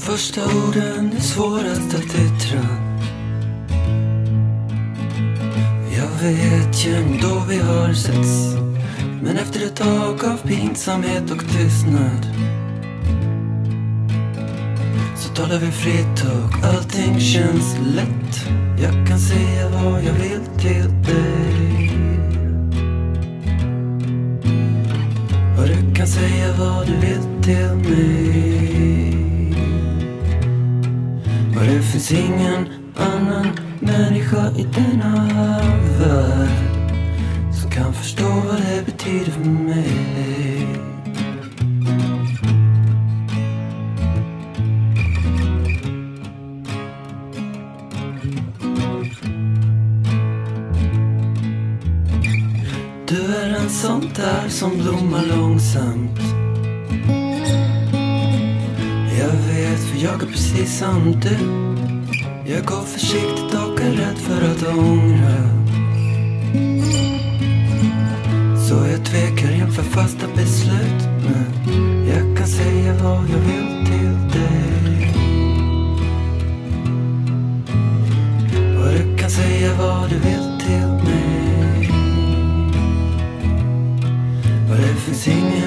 Första orden är svårast att yttra. Jag vet ju ändå vi har setts Men efter ett tag av pinsamhet och tystnad Så talar vi fritt och allting känns lätt. Jag kan säga vad jag vill till dig. Och du kan säga vad du vill till mig. Och det finns ingen annan människa i denna värld Som kan förstå vad det betyder för mig. Du är en sån där som blommar långsamt. i Samtö. Jag går försiktigt och är rädd för att ångra. Så jag tvekar inför fasta beslut. Men jag kan säga vad jag vill till dig. Och du kan säga vad du vill till mig. Och det finns inget